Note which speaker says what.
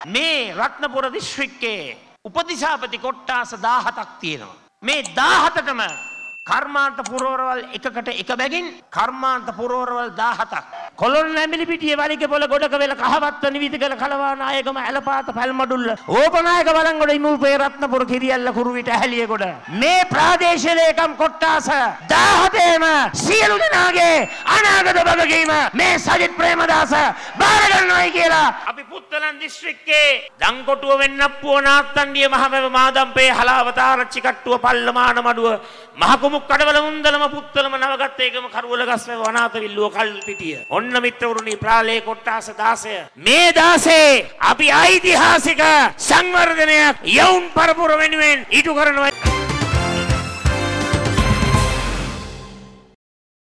Speaker 1: මේ රත්නපුර දිස්ත්‍රික්කයේ උපදිශාපති කොට්ටාස 17ක් තියෙනවා. මේ 17ටම කර්මාන්ත පුරවරවල් එකකට එක බැගින් කර්මාන්ත පුරවරවල් 17ක්. කොළොන් නැමිලි පිටියේ වලිග පොළ ගොඩක වෙල කහවත්ත නිවිතිකල කලවා නායකම ඇලපාත පැල්මඩුල්ල ඕපනායක බලංගොඩ ඉමුල්පේ රත්නපුර කිරියල්ල කුරුවිට ඇහැලියගොඩ මේ ප්‍රාදේශීය ලේකම් කොට්ටාස 17ම සියලු දෙනාගේ අනාගත වගකීම මේ සජිත් ප්‍රේමදාස බාර ගන්නවායි කියලා අපි පුත්තලන් දිස්ත්‍රික්කේ දංකොටුව වෙන්නප්පුව නාත්තන්ඩිය මහමැව මාදම්පේ හලාවතාරච්චි කට්ටුව පල්ලමාන මඩුව මහකුමුක් කඩවල මුන්දලම පුත්තලම නවගත් ඒකම කරුවල ගස්ව වනාතවිල්ලුව කල් පිටිය. ඔන්න මිත්‍රවරුනි ප්‍රාලේ කොට්ටාස 16. මේ 16 අපි ඓතිහාසික සංවර්ධනයක් යවුන් පරපුර වෙනුවෙන් ඉටු කරනවා.